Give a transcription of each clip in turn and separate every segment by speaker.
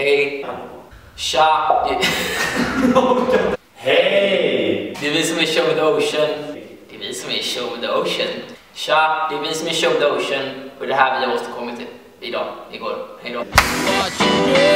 Speaker 1: Hej! Tja! Det...
Speaker 2: Hej!
Speaker 1: det är vi som är Show the Ocean. Det är vi som är Show the Ocean. Tja! Det är vi som är Show the Ocean. Och det här vi har återkommit till idag, igår. Hej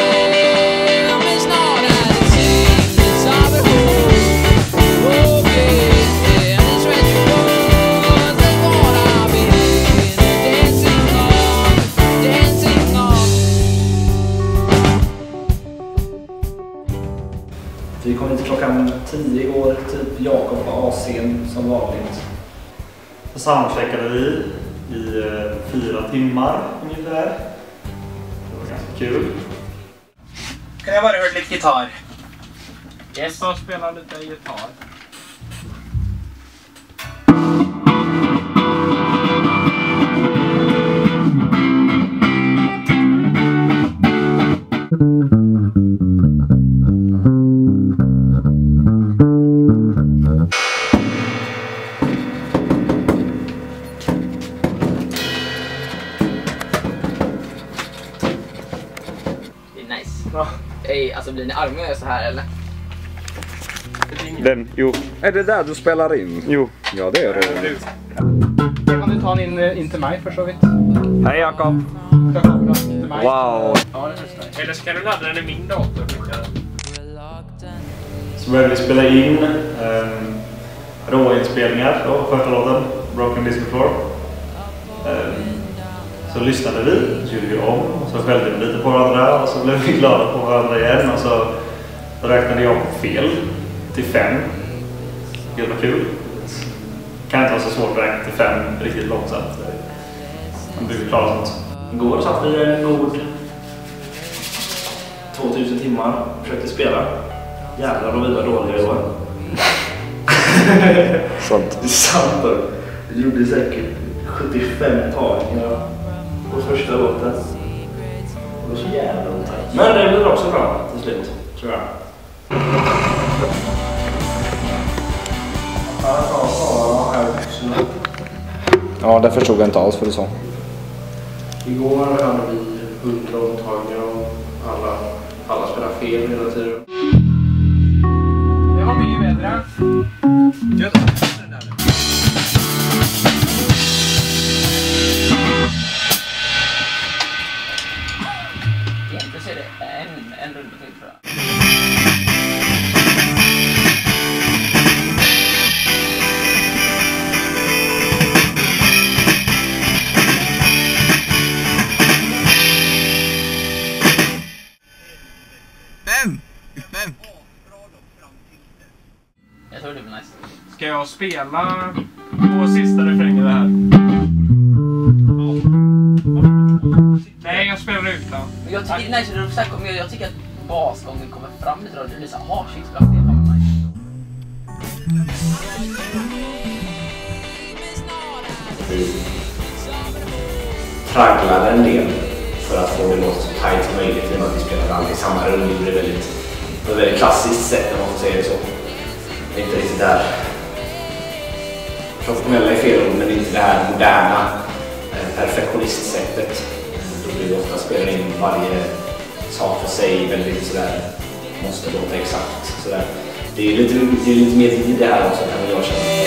Speaker 3: Vi kom hit klockan 10 igår, typ Jakob på AC'n som vanligt.
Speaker 2: Så soundcheckade vi i eh, fyra timmar ungefär. Det var ganska kul.
Speaker 4: Kan jag bara höra lite gitarr?
Speaker 1: Yes.
Speaker 4: Så spela lite gitarr.
Speaker 1: Nice. Ey, alltså blir ni jag gör så här eller?
Speaker 5: Den, jo. Är det där du spelar in? Jo. Ja, det är det.
Speaker 4: Kan du ta den in, in till mig för så vitt?
Speaker 5: Hej Jakob. Wow.
Speaker 4: Ja, det är nice.
Speaker 6: Eller ska du ladda den i min dator?
Speaker 2: Så började vi spela in um, råinspelningar då, första låten, Broken Disco Floor. Ehm, så lyssnade vi, så gjorde vi om, och så skällde vi lite på varandra och så blev vi glada på varandra igen och så räknade jag fel till fem. Det var kul. Det kan inte vara så svårt att räkna till fem riktigt långsamt. Man brukar klara sånt.
Speaker 3: Igår satt vi en god 2000 timmar och försökte spela. Jävlar vad vi var dåliga.
Speaker 5: Sant.
Speaker 3: Det är sant då. Vi gjorde säkert 75 tagningar på första låten. Det var så jävla otajt. Men det blir också bra till slut, tror jag.
Speaker 5: Ja, det förstod jag inte alls vad du sa.
Speaker 7: Igår hade vi 100 omtagningar och alla, alla spelade fel hela tiden.
Speaker 4: Det var mycket bättre.
Speaker 1: En, en runda till tror jag. Jag tror det blir nice.
Speaker 6: Ska jag spela på sista refrängen här? Jag
Speaker 1: tycker det är nice när du så här kommer, jag tycker att basgången kommer fram lite då. Det blir såhär, ha shit, det är fan nice.
Speaker 3: Vi tragglade en del för att få det låta så tajt som möjligt genom att vi spelade aldrig i samma gjorde det väldigt, på ett väldigt klassiskt sätt om man får säga det så. Det är inte riktigt där professionella är fel ord, men det inte det här moderna eh, perfektionistsättet vi ofta spelar in varje sak för sig väldigt sådär, måste låta exakt sådär. Det är lite, det är lite mer tid det här också kan jag känna.